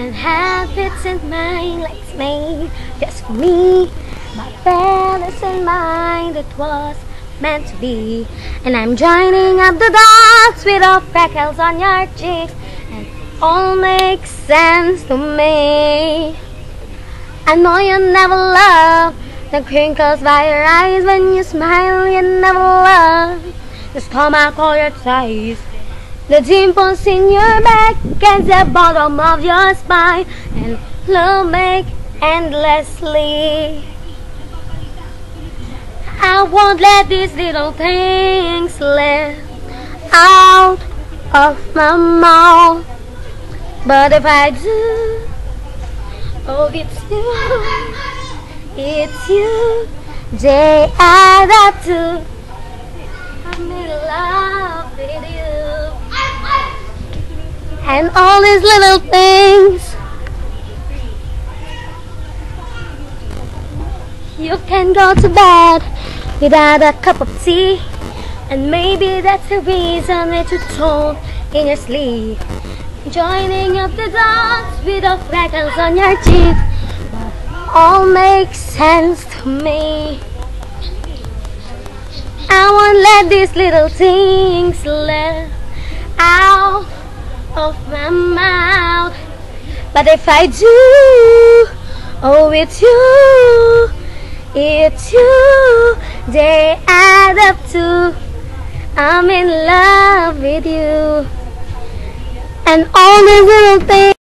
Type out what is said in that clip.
and habits in mind like it's made just for me. My feathers in mind, it was meant to be. And I'm joining up the dots with all freckles on your cheeks, and all makes sense to me. I know you never love the crinkles by your eyes when you smile. You never love the stomach or your thighs. The dimples in your back and the bottom of your spine and love make endlessly. I won't let these little things slip out of my mouth. But if I do, oh, it's you, it's you, they add up to. And all these little things. You can go to bed without a cup of tea And maybe that's the reason that you told in your sleep. Joining up the dots with the freckles on your cheek All makes sense to me. I won't let these little things slip out of my mouth But if I do, oh it's you it's you, they add up to I'm in love with you. And all these little things.